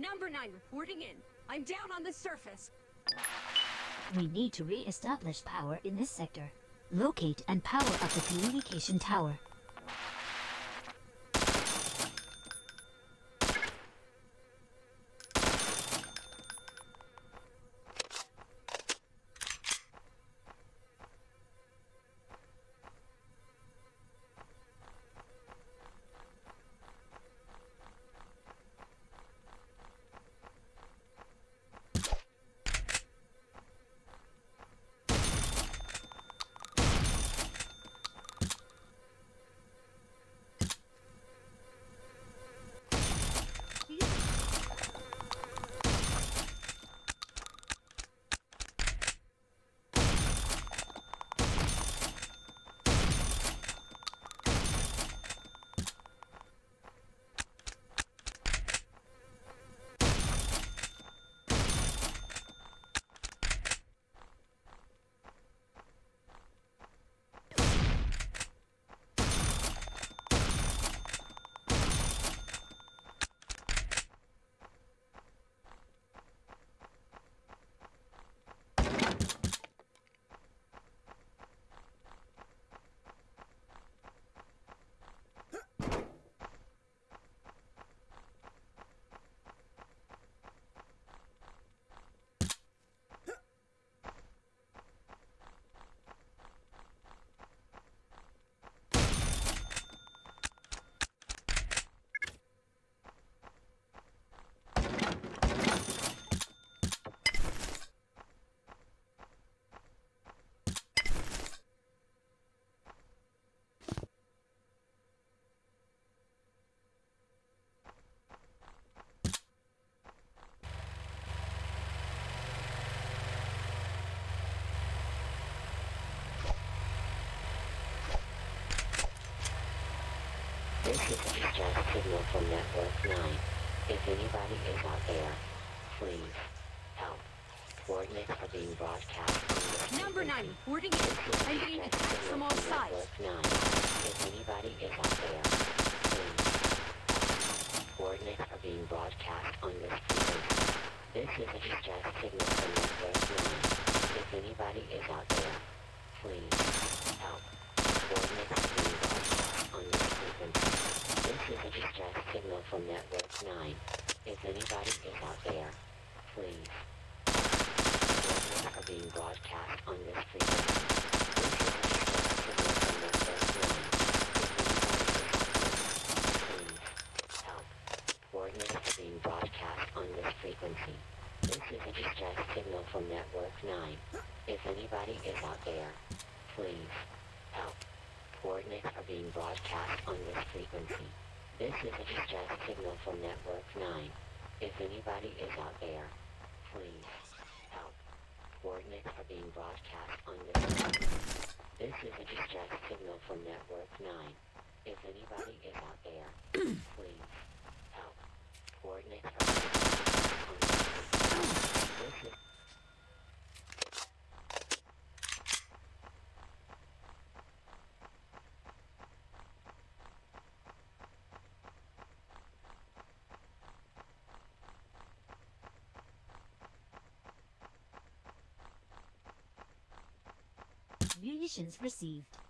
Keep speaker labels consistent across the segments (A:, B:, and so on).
A: Number 9 reporting in. I'm down on the surface.
B: We need to re-establish power in this sector. Locate and power up the communication tower.
C: This is a distress signal from Network 9. If anybody is out there, please help. Coordinates are being broadcast
A: Number 9
C: frequency.
A: reporting in. I'm being attacked from all sides.
C: Network 9. If anybody is out there. Coordinates are being broadcast on this frequency. This is a distress signal from Network 9. If anybody is out there, please help. Coordinates are being broadcast on this frequency. This is a distress signal from Network 9. If anybody is out there, please. Coordinates are being broadcast on this frequency. This is a distress signal from Network 9. If anybody is out there, please help. Coordinates are being broadcast on this frequency. This is a distress signal from Network 9. If anybody is out there, please. Coordinates are being broadcast on this frequency. This is a distress signal from Network 9. If anybody is out there, please help. Coordinates are being broadcast on this frequency. This is a distress signal from Network 9. If anybody is out there, please help. Coordinates are being broadcast on this frequency. This is
B: Munitions received.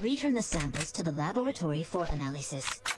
B: Return the samples to the laboratory for analysis.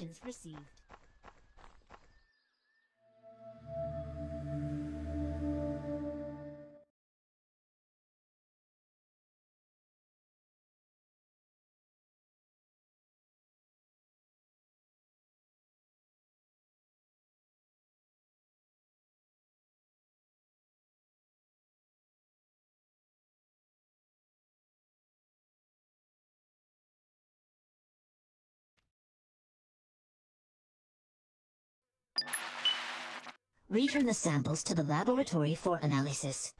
B: Received. Return the samples to the laboratory for analysis.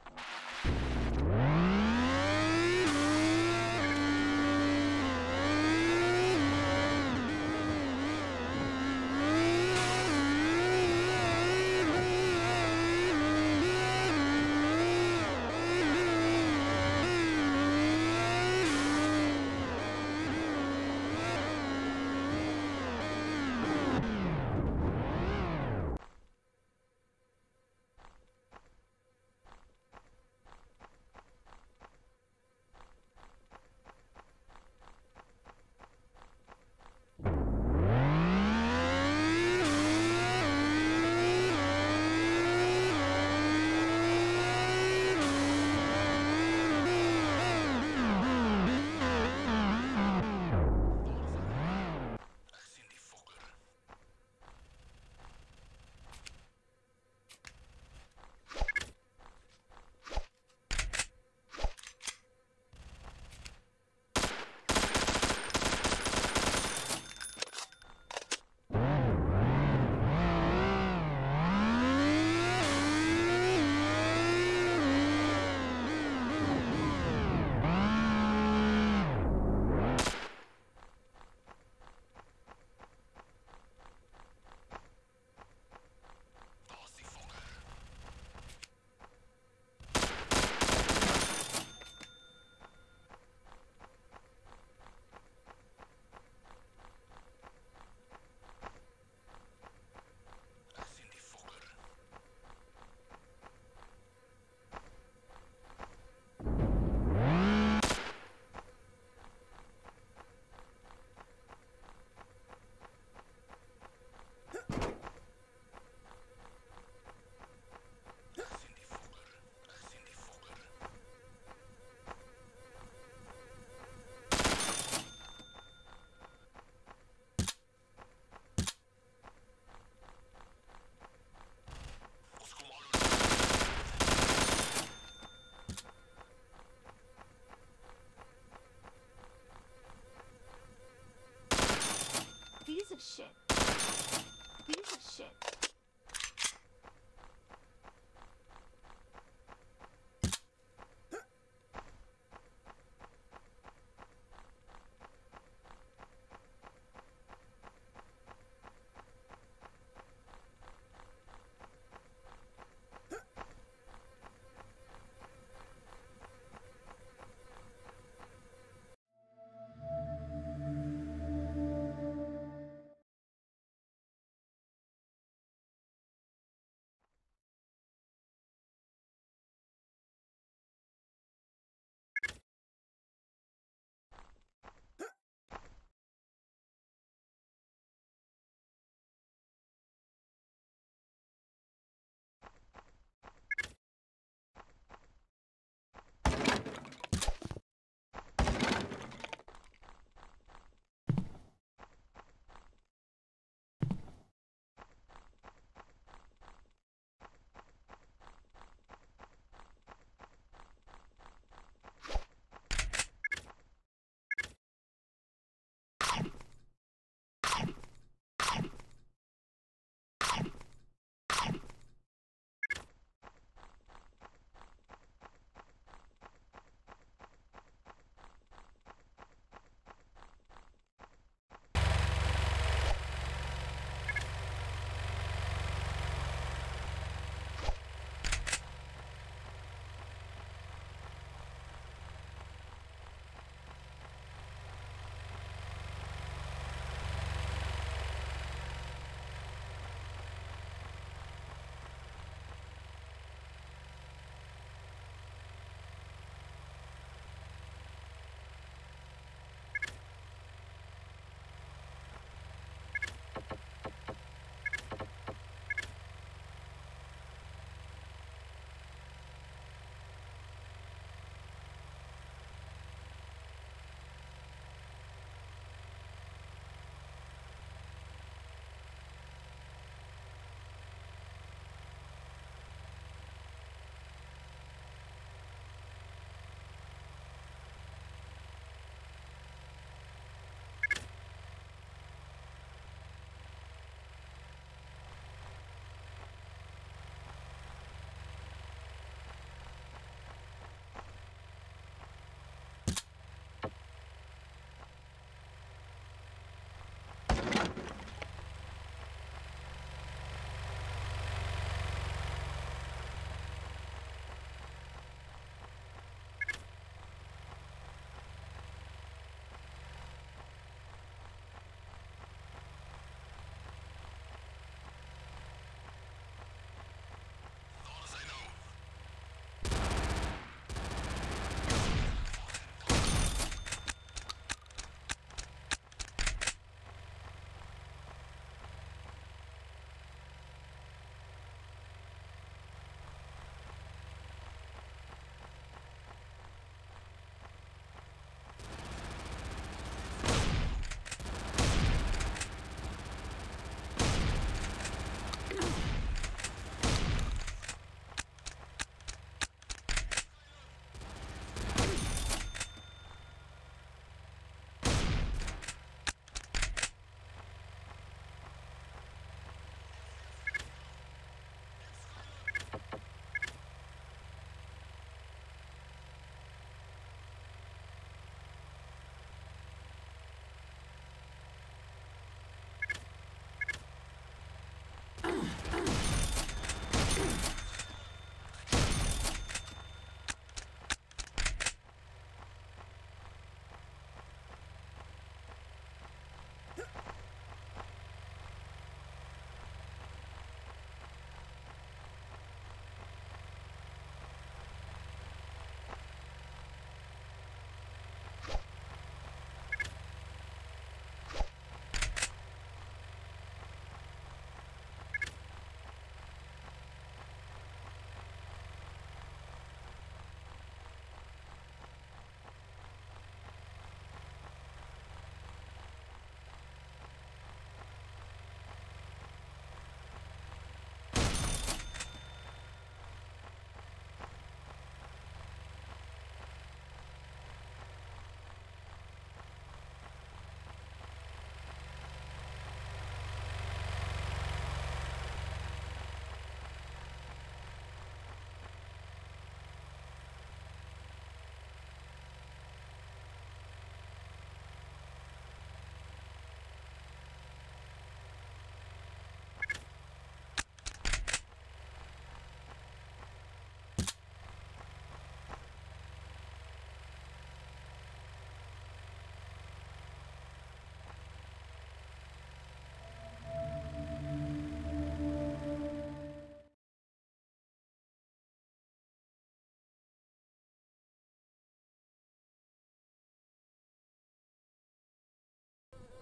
B: Shit. Piece of shit.